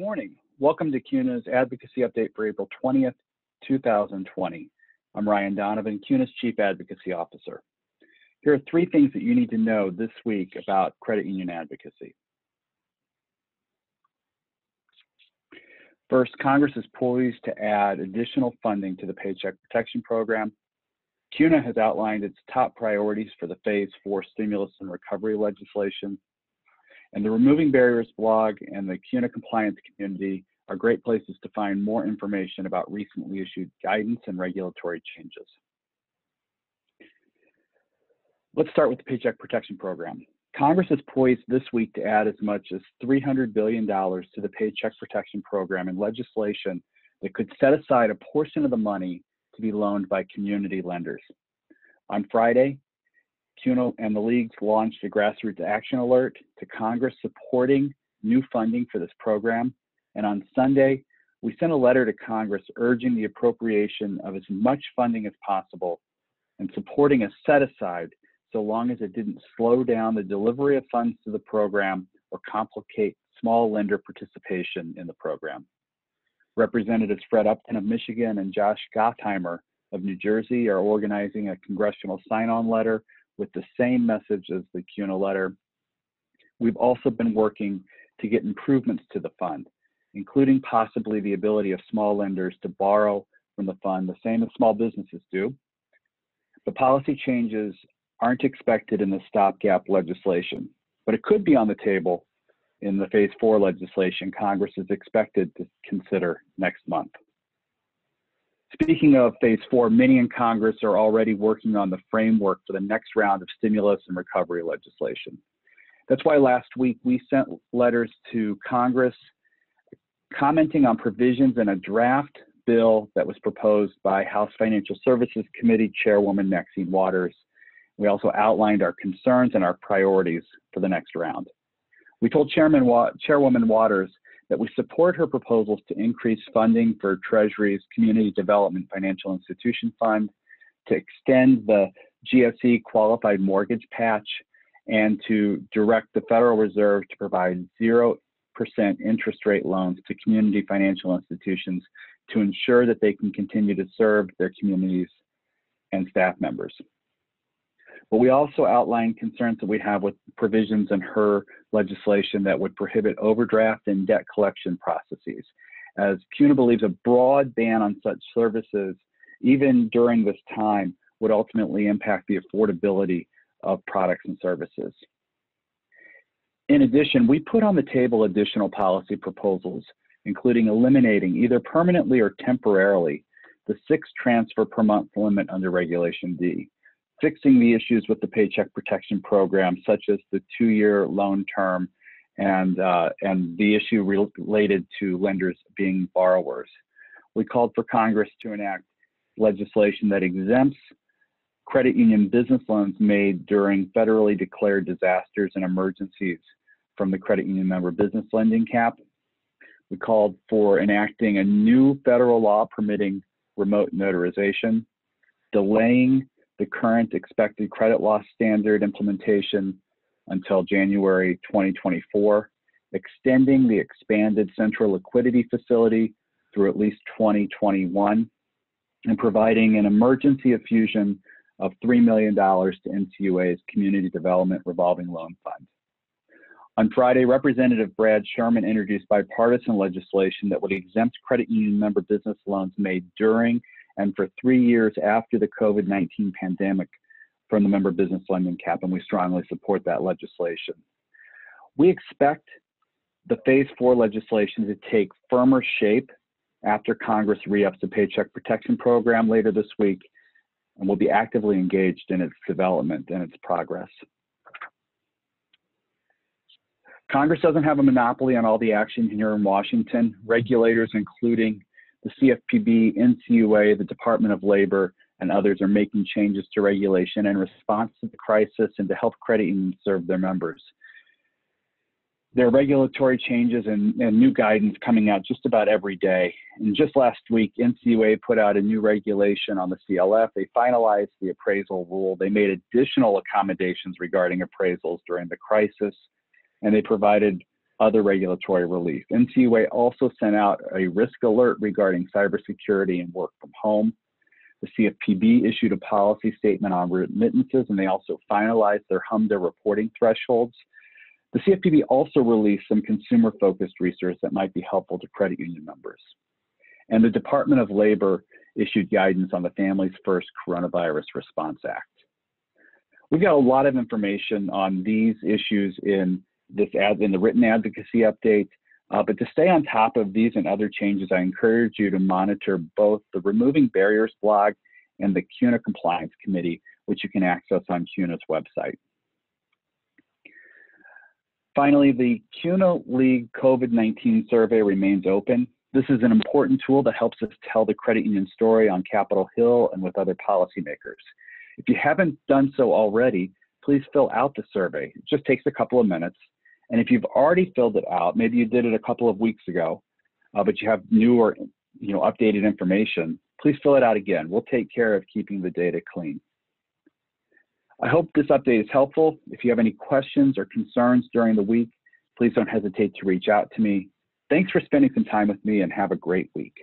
morning. Welcome to CUNA's Advocacy Update for April 20th, 2020. I'm Ryan Donovan, CUNA's Chief Advocacy Officer. Here are three things that you need to know this week about credit union advocacy. First, Congress is poised to add additional funding to the Paycheck Protection Program. CUNA has outlined its top priorities for the Phase 4 stimulus and recovery legislation. And the Removing Barriers blog and the CUNA compliance community are great places to find more information about recently issued guidance and regulatory changes. Let's start with the Paycheck Protection Program. Congress is poised this week to add as much as $300 billion to the Paycheck Protection Program in legislation that could set aside a portion of the money to be loaned by community lenders. On Friday, CUNA and the leagues launched a grassroots action alert to Congress supporting new funding for this program. And on Sunday, we sent a letter to Congress urging the appropriation of as much funding as possible and supporting a set aside so long as it didn't slow down the delivery of funds to the program or complicate small lender participation in the program. Representatives Fred Upton of Michigan and Josh Gottheimer of New Jersey are organizing a congressional sign on letter with the same message as the CUNA letter. We've also been working to get improvements to the fund, including possibly the ability of small lenders to borrow from the fund the same as small businesses do. The policy changes aren't expected in the stopgap legislation, but it could be on the table in the phase four legislation Congress is expected to consider next month. Speaking of phase four, many in Congress are already working on the framework for the next round of stimulus and recovery legislation. That's why last week we sent letters to Congress commenting on provisions in a draft bill that was proposed by House Financial Services Committee Chairwoman Maxine Waters. We also outlined our concerns and our priorities for the next round. We told Chairman Wa Chairwoman Waters that we support her proposals to increase funding for Treasury's Community Development Financial Institution Fund, to extend the GSE qualified mortgage patch, and to direct the Federal Reserve to provide 0% interest rate loans to community financial institutions to ensure that they can continue to serve their communities and staff members. But we also outlined concerns that we have with provisions in her legislation that would prohibit overdraft and debt collection processes, as CUNA believes a broad ban on such services, even during this time, would ultimately impact the affordability of products and services. In addition, we put on the table additional policy proposals, including eliminating either permanently or temporarily the six transfer per month limit under Regulation D fixing the issues with the Paycheck Protection Program, such as the two-year loan term and, uh, and the issue related to lenders being borrowers. We called for Congress to enact legislation that exempts credit union business loans made during federally declared disasters and emergencies from the credit union member business lending cap. We called for enacting a new federal law permitting remote notarization, delaying the current expected credit loss standard implementation until January 2024, extending the expanded central liquidity facility through at least 2021, and providing an emergency infusion of $3 million to NCUA's Community Development Revolving Loan Fund. On Friday, Representative Brad Sherman introduced bipartisan legislation that would exempt credit union member business loans made during and for three years after the COVID 19 pandemic from the member business lending cap, and we strongly support that legislation. We expect the phase four legislation to take firmer shape after Congress re ups the Paycheck Protection Program later this week, and we'll be actively engaged in its development and its progress. Congress doesn't have a monopoly on all the action here in Washington. Regulators, including the CFPB, NCUA, the Department of Labor, and others are making changes to regulation in response to the crisis and to help credit unions serve their members. There are regulatory changes and, and, new guidance coming out just about every day. And just last week, NCUA put out a new regulation on the CLF. They finalized the appraisal rule. They made additional accommodations regarding appraisals during the crisis, and they provided other regulatory relief. NCUA also sent out a risk alert regarding cybersecurity and work from home. The CFPB issued a policy statement on remittances, and they also finalized their HMDA reporting thresholds. The CFPB also released some consumer-focused research that might be helpful to credit union members. And the Department of Labor issued guidance on the Families First Coronavirus Response Act. We've got a lot of information on these issues in this ad in the written advocacy update. Uh, but to stay on top of these and other changes, I encourage you to monitor both the Removing Barriers blog and the CUNA Compliance Community, which you can access on CUNA's website. Finally, the CUNA League COVID-19 survey remains open. This is an important tool that helps us tell the credit union story on Capitol Hill and with other policymakers. If you haven't done so already, please fill out the survey. It just takes a couple of minutes. And if you've already filled it out, maybe you did it a couple of weeks ago, uh, but you have new or you know, updated information, please fill it out again. We'll take care of keeping the data clean. I hope this update is helpful. If you have any questions or concerns during the week, please don't hesitate to reach out to me. Thanks for spending some time with me and have a great week.